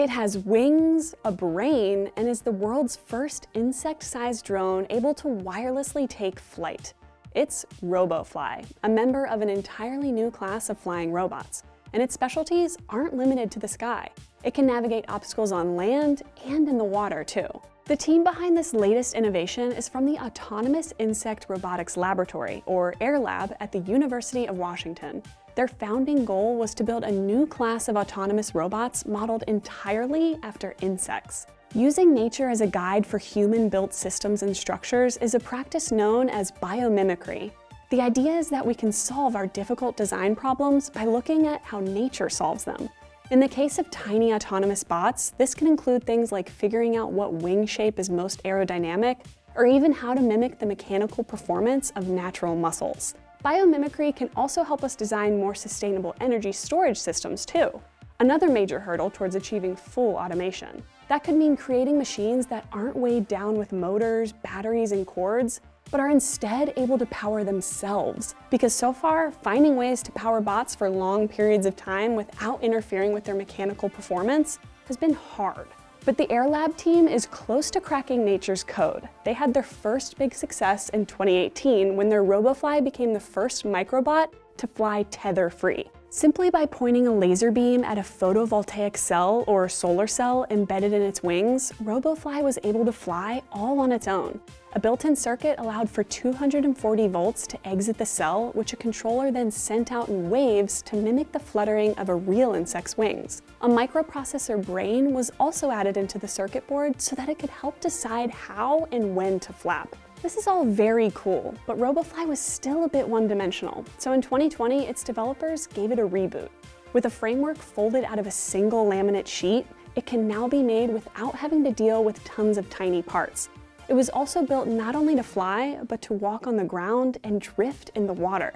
It has wings, a brain, and is the world's first insect-sized drone able to wirelessly take flight. It's RoboFly, a member of an entirely new class of flying robots, and its specialties aren't limited to the sky. It can navigate obstacles on land and in the water too. The team behind this latest innovation is from the Autonomous Insect Robotics Laboratory, or AirLab, at the University of Washington. Their founding goal was to build a new class of autonomous robots modeled entirely after insects. Using nature as a guide for human-built systems and structures is a practice known as biomimicry. The idea is that we can solve our difficult design problems by looking at how nature solves them. In the case of tiny autonomous bots, this can include things like figuring out what wing shape is most aerodynamic, or even how to mimic the mechanical performance of natural muscles. Biomimicry can also help us design more sustainable energy storage systems too. Another major hurdle towards achieving full automation. That could mean creating machines that aren't weighed down with motors, batteries, and cords, but are instead able to power themselves. Because so far, finding ways to power bots for long periods of time without interfering with their mechanical performance has been hard. But the AirLab team is close to cracking nature's code. They had their first big success in 2018 when their RoboFly became the first microbot to fly tether-free. Simply by pointing a laser beam at a photovoltaic cell or solar cell embedded in its wings, RoboFly was able to fly all on its own. A built-in circuit allowed for 240 volts to exit the cell, which a controller then sent out in waves to mimic the fluttering of a real insect's wings. A microprocessor brain was also added into the circuit board so that it could help decide how and when to flap. This is all very cool, but RoboFly was still a bit one-dimensional, so in 2020, its developers gave it a reboot. With a framework folded out of a single laminate sheet, it can now be made without having to deal with tons of tiny parts. It was also built not only to fly, but to walk on the ground and drift in the water.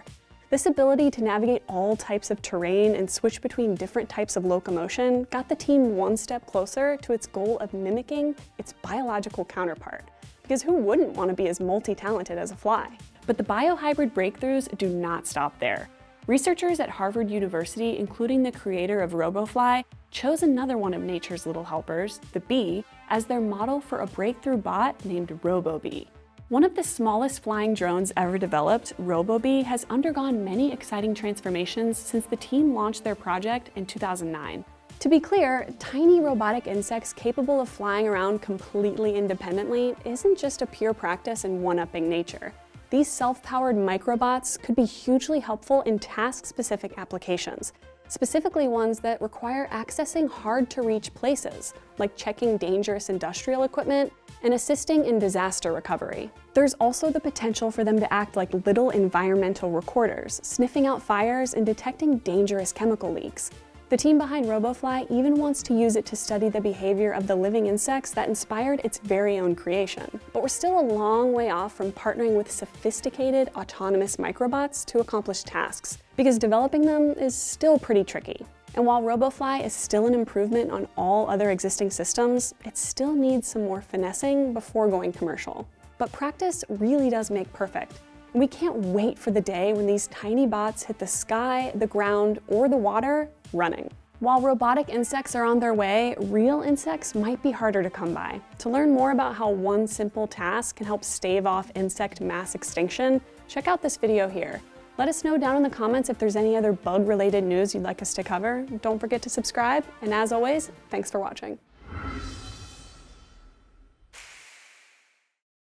This ability to navigate all types of terrain and switch between different types of locomotion got the team one step closer to its goal of mimicking its biological counterpart because who wouldn't want to be as multi-talented as a fly? But the biohybrid breakthroughs do not stop there. Researchers at Harvard University, including the creator of RoboFly, chose another one of nature's little helpers, the bee, as their model for a breakthrough bot named RoboBee. One of the smallest flying drones ever developed, RoboBee has undergone many exciting transformations since the team launched their project in 2009. To be clear, tiny robotic insects capable of flying around completely independently isn't just a pure practice in one-upping nature. These self-powered microbots could be hugely helpful in task-specific applications, specifically ones that require accessing hard-to-reach places, like checking dangerous industrial equipment and assisting in disaster recovery. There's also the potential for them to act like little environmental recorders, sniffing out fires and detecting dangerous chemical leaks. The team behind RoboFly even wants to use it to study the behavior of the living insects that inspired its very own creation. But we're still a long way off from partnering with sophisticated autonomous microbots to accomplish tasks, because developing them is still pretty tricky. And while RoboFly is still an improvement on all other existing systems, it still needs some more finessing before going commercial. But practice really does make perfect, we can't wait for the day when these tiny bots hit the sky, the ground, or the water running. While robotic insects are on their way, real insects might be harder to come by. To learn more about how one simple task can help stave off insect mass extinction, check out this video here. Let us know down in the comments if there's any other bug-related news you'd like us to cover. Don't forget to subscribe, and as always, thanks for watching.